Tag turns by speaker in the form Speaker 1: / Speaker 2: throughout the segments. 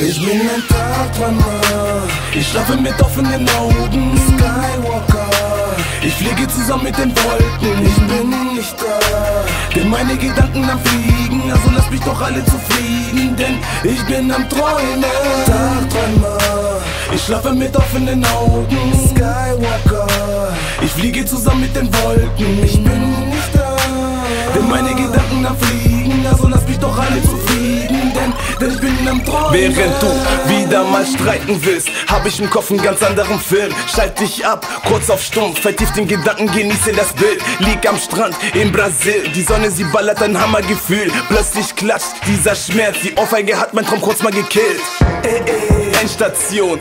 Speaker 1: Ich bin ein Tagträumer, ich schlafe mit offenen Augen. Skywalker, ich fliege zusammen mit den Wolken. Ich bin nicht da, denn meine Gedanken am Fliegen. Also lass mich doch alle zufrieden, denn ich bin am Träumen. Tagträumer, ich schlafe mit offenen Augen. Skywalker, ich fliege zusammen mit den Wolken. Ich bin nicht da, denn meine Gedanken am Fliegen. Also lass mich doch alle zufrieden, am Träumen.
Speaker 2: Während du wieder mal streiten willst, hab ich im Kopf einen ganz anderen Film. Schalt dich ab, kurz auf Stumm, vertief den Gedanken, genieße das Bild. Lieg am Strand in Brasil, die Sonne, sie ballert ein Hammergefühl. Plötzlich klatscht dieser Schmerz, die Ohrfeige hat mein Traum kurz mal gekillt. Endstation,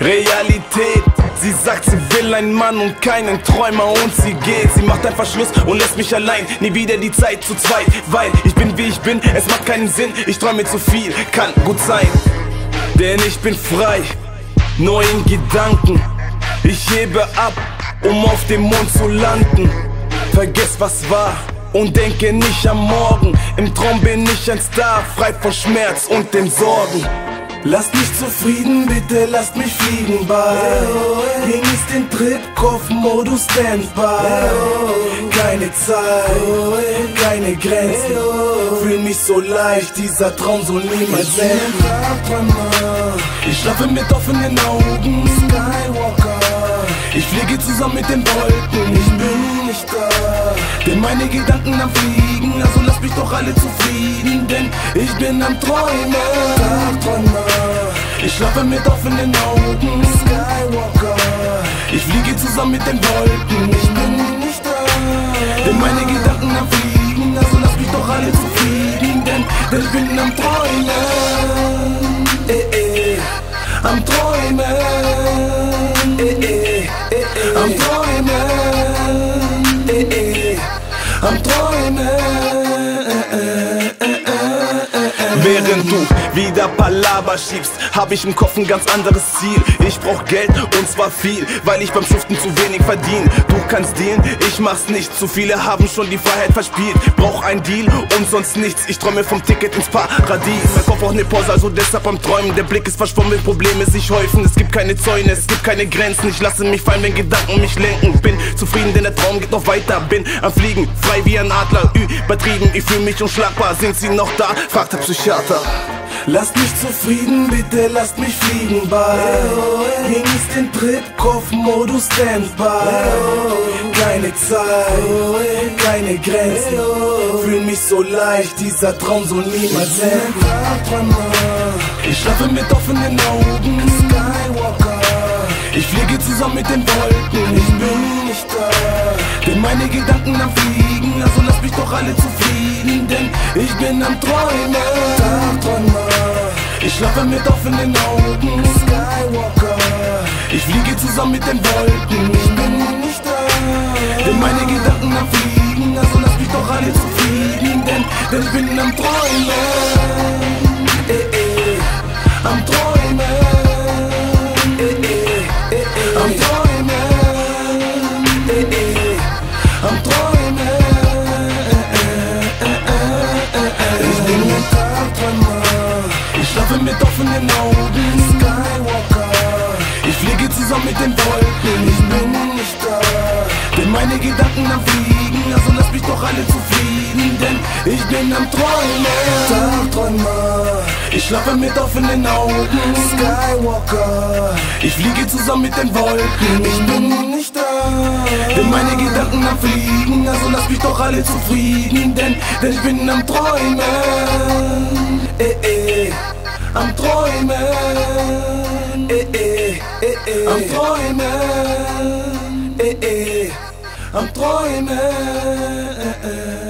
Speaker 2: Realität. Sie sagt, sie will einen Mann und keinen Träumer und sie geht. Sie macht einfach Schluss und lässt mich allein. Nie wieder die Zeit zu zweit, weil ich bin wie ich bin. Es macht keinen Sinn, ich träume zu viel, kann gut sein. Denn ich bin frei, in Gedanken. Ich hebe ab, um auf dem Mond zu landen. Vergiss was war und denke nicht am Morgen. Im Traum bin ich ein Star, frei von Schmerz und den Sorgen.
Speaker 1: Lasst mich zufrieden, bitte lasst mich fliegen Genieß den Trip, Kopfmodus Standby. Keine Zeit, keine Grenzen. Fühl mich so leicht, dieser Traum soll niemals enden. Ich schlafe mit offenen Augen. Skywalker Ich fliege zusammen mit den Wolken. Ich bin nicht da. Denn meine Gedanken am Fliegen Also lasst mich doch alle zufrieden Denn ich bin am Träumen. Tagträumer ich schlafe mit offenen Augen, Skywalker. Ich fliege zusammen mit den Wolken, ich bin nicht da. Denn meine Gedanken am Fliegen, also lass mich doch alle zufrieden, denn, denn ich bin am Träumen. Eh, eh, am Träumen. Eh, eh, eh, eh, am Träumen. Eh, eh, am Träumen.
Speaker 2: Während du wieder Palaber schiebst, hab ich im Kopf ein ganz anderes Ziel. Ich brauch Geld und zwar viel, weil ich beim Schuften zu wenig verdien. Du kannst dienen, ich mach's nicht. Zu viele haben schon die Freiheit verspielt. Brauch ein Deal und sonst nichts. Ich träume vom Ticket ins Paradies. Mein Kopf auch ne Pause, also deshalb am Träumen. Der Blick ist verschwommen, Probleme sich häufen. Es gibt keine Zäune, es gibt keine Grenzen. Ich lasse mich fallen, wenn Gedanken mich lenken. Bin zufrieden, denn der Traum geht noch weiter. Bin am Fliegen, frei wie ein Adler. Übertrieben, ich fühl mich unschlagbar. Sind sie noch da? fragt der Psychiater.
Speaker 1: Lasst mich zufrieden, bitte lasst mich fliegen bei. Genieß den Trip, Kopfmodus Standby. Keine Zeit, keine Grenzen. Fühl mich so leicht, dieser Traum soll niemals enden. Ich schlafe mit offenen Augen, Skywalker Ich fliege zusammen mit den Wolken, ich bin nicht da Denn meine Gedanken am Fliegen, also lasst mich doch alle zufrieden Denn ich bin am Träumen Tagträumer ich schlafe mit offenen Augen, Skywalker. Ich fliege zusammen mit den Wolken, ich bin nicht da. Denn meine Gedanken am Fliegen, also lass mich doch alle zufrieden, denn, denn ich bin am Träumen. Augen, Skywalker. Ich fliege zusammen mit den Wolken, ich bin nicht da. Denn meine Gedanken am Fliegen, also lass mich doch alle zufrieden, denn ich bin am Träumen. Tagträumer, ich schlafe mit offenen Augen, Skywalker. Ich fliege zusammen mit den Wolken, ich bin nicht da. Denn meine Gedanken am Fliegen, also lass mich doch alle zufrieden, denn, denn ich bin am Träumen. Eh, eh am Träumen, eh, eh, eh, eh. am Träumen, eh, eh, am Träumen. Eh, eh.